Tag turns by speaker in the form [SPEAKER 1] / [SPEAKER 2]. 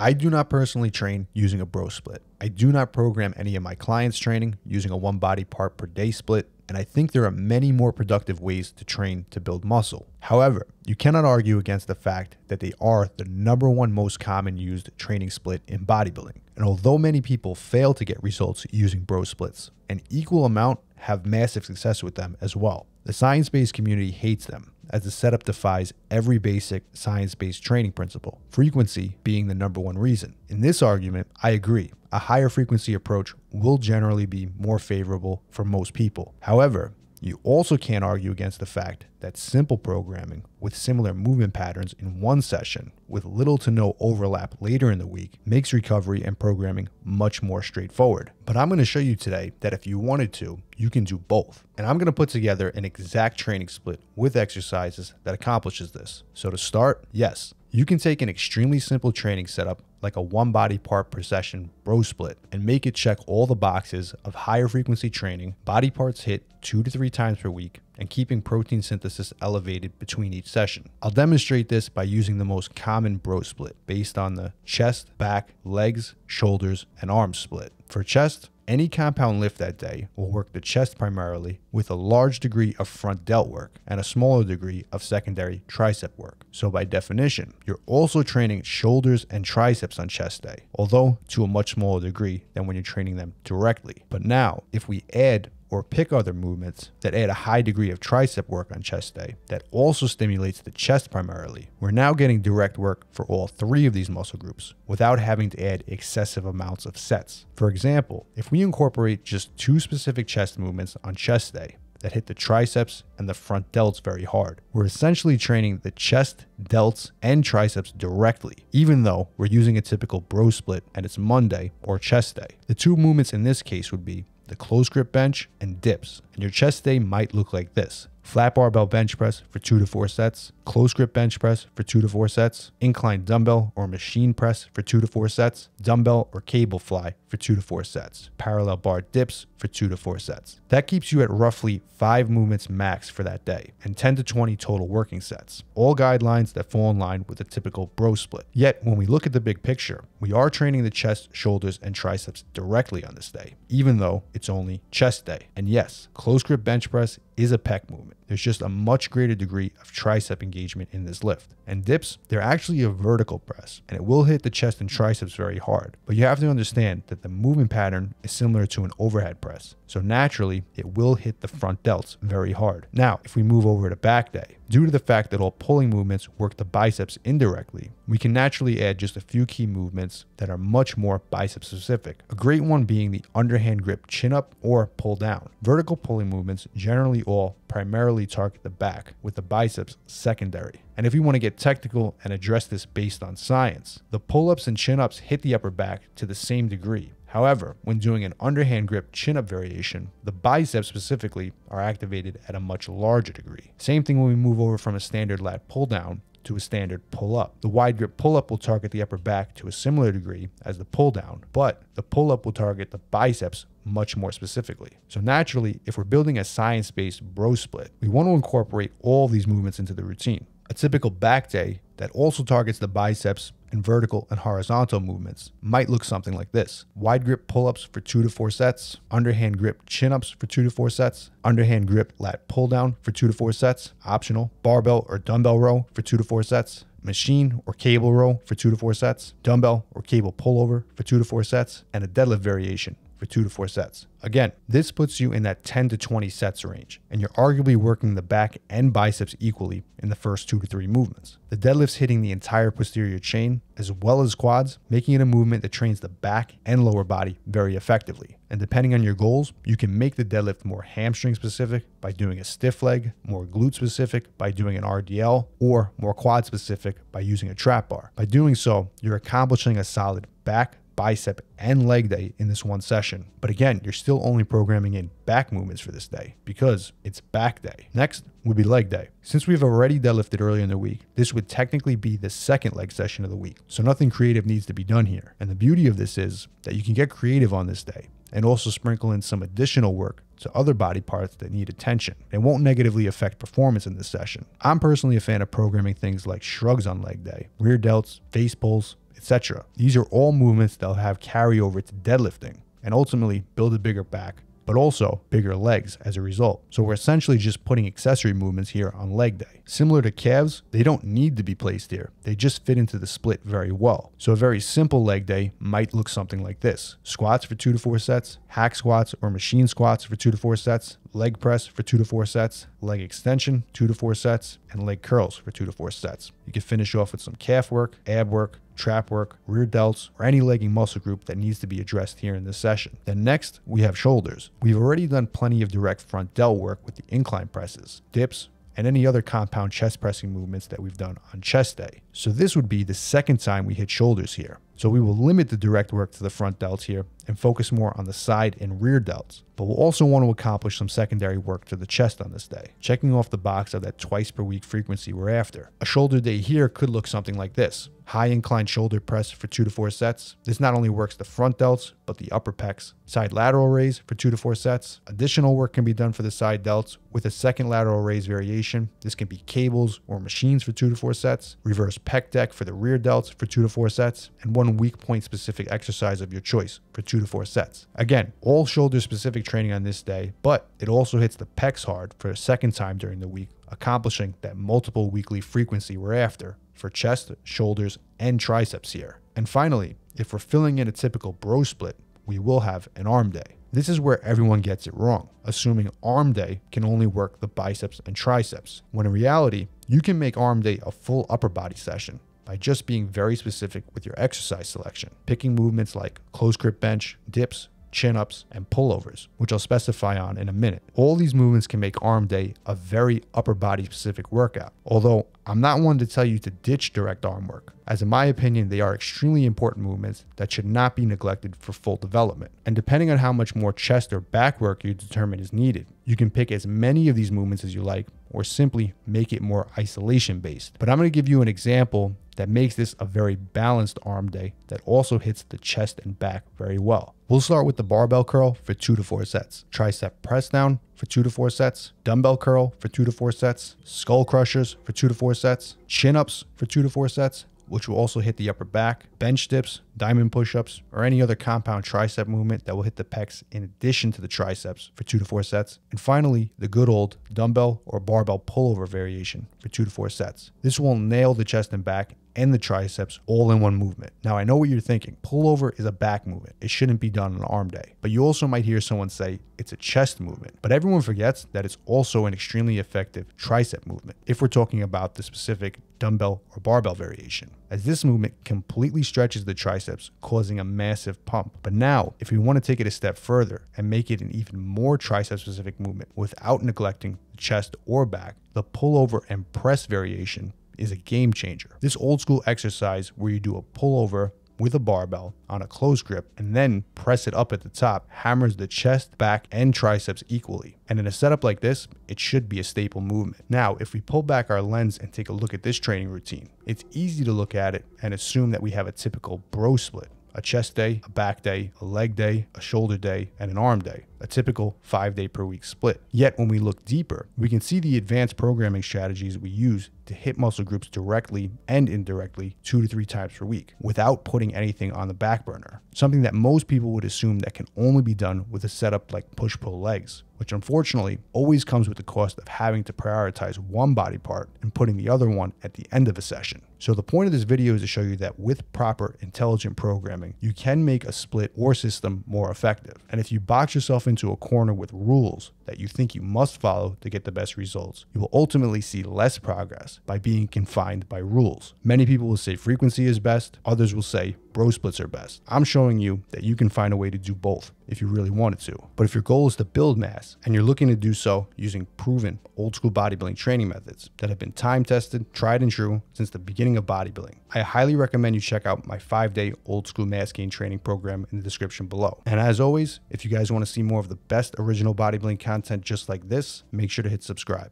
[SPEAKER 1] I do not personally train using a bro split. I do not program any of my clients' training using a one body part per day split, and I think there are many more productive ways to train to build muscle. However, you cannot argue against the fact that they are the number one most common used training split in bodybuilding. And although many people fail to get results using bro splits, an equal amount have massive success with them as well. The science based community hates them as the setup defies every basic science based training principle, frequency being the number one reason. In this argument, I agree. A higher frequency approach will generally be more favorable for most people. However, you also can't argue against the fact that simple programming with similar movement patterns in one session with little to no overlap later in the week makes recovery and programming much more straightforward. But I'm going to show you today that if you wanted to, you can do both. And I'm going to put together an exact training split with exercises that accomplishes this. So to start, yes, you can take an extremely simple training setup like a one body part per session bro split and make it check all the boxes of higher frequency training, body parts hit two to three times per week, and keeping protein synthesis elevated between each session. I'll demonstrate this by using the most common bro split based on the chest, back, legs, shoulders, and arms split. For chest, any compound lift that day will work the chest primarily with a large degree of front delt work and a smaller degree of secondary tricep work. So by definition, you're also training shoulders and triceps on chest day, although to a much smaller degree than when you're training them directly. But now, if we add or pick other movements that add a high degree of tricep work on chest day that also stimulates the chest primarily, we're now getting direct work for all three of these muscle groups without having to add excessive amounts of sets. For example, if we incorporate just two specific chest movements on chest day, that hit the triceps and the front delts very hard. We're essentially training the chest, delts, and triceps directly, even though we're using a typical bro split and it's Monday or chest day. The two movements in this case would be the close grip bench, and dips. And your chest day might look like this. Flat barbell bench press for two to four sets, close grip bench press for two to four sets, incline dumbbell or machine press for two to four sets, dumbbell or cable fly for two to four sets, parallel bar dips for two to four sets. That keeps you at roughly five movements max for that day and 10 to 20 total working sets. All guidelines that fall in line with a typical bro split. Yet, when we look at the big picture, we are training the chest, shoulders, and triceps directly on this day, even though it's only chest day. And yes, close grip bench press is a pec movement. There's just a much greater degree of tricep engagement in this lift. And dips, they're actually a vertical press, and it will hit the chest and triceps very hard. But you have to understand that the movement pattern is similar to an overhead press. So naturally, it will hit the front delts very hard. Now, if we move over to back day, due to the fact that all pulling movements work the biceps indirectly, we can naturally add just a few key movements that are much more bicep specific. A great one being the underhand grip chin up or pull down. Vertical pulling movements generally all primarily target the back, with the biceps secondary. And if you want to get technical and address this based on science, the pull ups and chin ups hit the upper back to the same degree. However, when doing an underhand grip chin up variation, the biceps specifically are activated at a much larger degree. Same thing when we move over from a standard lat pull down to a standard pull up. The wide grip pull up will target the upper back to a similar degree as the pull down, but the pull up will target the biceps much more specifically. So naturally, if we're building a science-based bro split, we want to incorporate all these movements into the routine. A typical back day that also targets the biceps and vertical and horizontal movements might look something like this. Wide grip pull-ups for two to four sets, underhand grip chin-ups for two to four sets, underhand grip lat pull down for two to four sets, optional, barbell or dumbbell row for two to four sets, machine or cable row for two to four sets, dumbbell or cable pullover for two to four sets, and a deadlift variation for two to four sets. Again, this puts you in that 10 to 20 sets range, and you're arguably working the back and biceps equally in the first two to three movements. The deadlift's hitting the entire posterior chain as well as quads, making it a movement that trains the back and lower body very effectively. And depending on your goals, you can make the deadlift more hamstring specific by doing a stiff leg, more glute specific by doing an RDL, or more quad specific by using a trap bar. By doing so, you're accomplishing a solid back, bicep, and leg day in this one session. But again, you're still only programming in back movements for this day because it's back day. Next would be leg day. Since we've already deadlifted earlier in the week, this would technically be the second leg session of the week. So nothing creative needs to be done here. And the beauty of this is that you can get creative on this day and also sprinkle in some additional work to other body parts that need attention. It won't negatively affect performance in this session. I'm personally a fan of programming things like shrugs on leg day, rear delts, face pulls, etc. These are all movements that'll have carryover to deadlifting and ultimately build a bigger back but also bigger legs as a result. So we're essentially just putting accessory movements here on leg day. Similar to calves, they don't need to be placed here. They just fit into the split very well. So a very simple leg day might look something like this. Squats for two to four sets, hack squats or machine squats for two to four sets, leg press for two to four sets, leg extension, two to four sets, and leg curls for two to four sets. You can finish off with some calf work, ab work, trap work, rear delts, or any legging muscle group that needs to be addressed here in this session. Then next, we have shoulders. We've already done plenty of direct front delt work with the incline presses, dips, and any other compound chest pressing movements that we've done on chest day. So this would be the second time we hit shoulders here. So we will limit the direct work to the front delts here and focus more on the side and rear delts. But we'll also want to accomplish some secondary work to the chest on this day, checking off the box of that twice per week frequency we're after. A shoulder day here could look something like this. High incline shoulder press for two to four sets. This not only works the front delts, but the upper pecs. Side lateral raise for two to four sets. Additional work can be done for the side delts with a second lateral raise variation. This can be cables or machines for two to four sets. Reverse pec deck for the rear delts for two to four sets. And one weak point specific exercise of your choice for two to four sets. Again, all shoulder specific training on this day, but it also hits the pecs hard for a second time during the week, accomplishing that multiple weekly frequency we're after for chest, shoulders, and triceps here. And finally, if we're filling in a typical bro split, we will have an arm day. This is where everyone gets it wrong, assuming arm day can only work the biceps and triceps, when in reality, you can make arm day a full upper body session by just being very specific with your exercise selection, picking movements like close grip bench, dips, chin ups, and pullovers, which I'll specify on in a minute. All these movements can make arm day a very upper body specific workout, although I'm not one to tell you to ditch direct arm work, as in my opinion, they are extremely important movements that should not be neglected for full development. And depending on how much more chest or back work you determine is needed, you can pick as many of these movements as you like, or simply make it more isolation based. But I'm going to give you an example that makes this a very balanced arm day that also hits the chest and back very well. We'll start with the barbell curl for two to four sets, tricep press down for two to four sets, dumbbell curl for two to four sets, skull crushers for two to four sets, chin ups for two to four sets, which will also hit the upper back, bench dips, diamond push-ups, or any other compound tricep movement that will hit the pecs in addition to the triceps for two to four sets. And finally, the good old dumbbell or barbell pullover variation for two to four sets. This will nail the chest and back and the triceps all in one movement. Now, I know what you're thinking. Pullover is a back movement. It shouldn't be done on arm day. But you also might hear someone say it's a chest movement. But everyone forgets that it's also an extremely effective tricep movement if we're talking about the specific dumbbell or barbell variation, as this movement completely stretches the triceps, causing a massive pump. But now, if we want to take it a step further and make it an even more tricep specific movement without neglecting the chest or back, the pullover and press variation is a game changer. This old school exercise where you do a pullover with a barbell on a close grip and then press it up at the top hammers the chest, back, and triceps equally. And in a setup like this, it should be a staple movement. Now, if we pull back our lens and take a look at this training routine, it's easy to look at it and assume that we have a typical bro split a chest day, a back day, a leg day, a shoulder day, and an arm day, a typical five day per week split. Yet, when we look deeper, we can see the advanced programming strategies we use to hit muscle groups directly and indirectly two to three times per week without putting anything on the back burner. Something that most people would assume that can only be done with a setup like push pull legs, which unfortunately always comes with the cost of having to prioritize one body part and putting the other one at the end of a session. So the point of this video is to show you that with proper intelligent programming, you can make a split or system more effective. And if you box yourself into a corner with rules that you think you must follow to get the best results, you will ultimately see less progress by being confined by rules. Many people will say frequency is best, others will say bro splits are best. I'm showing you that you can find a way to do both if you really wanted to. But if your goal is to build mass and you're looking to do so using proven old school bodybuilding training methods that have been time tested, tried and true since the beginning of bodybuilding, I highly recommend you check out my five day old school mass gain training program in the description below. And as always, if you guys want to see more of the best original bodybuilding content just like this, make sure to hit subscribe.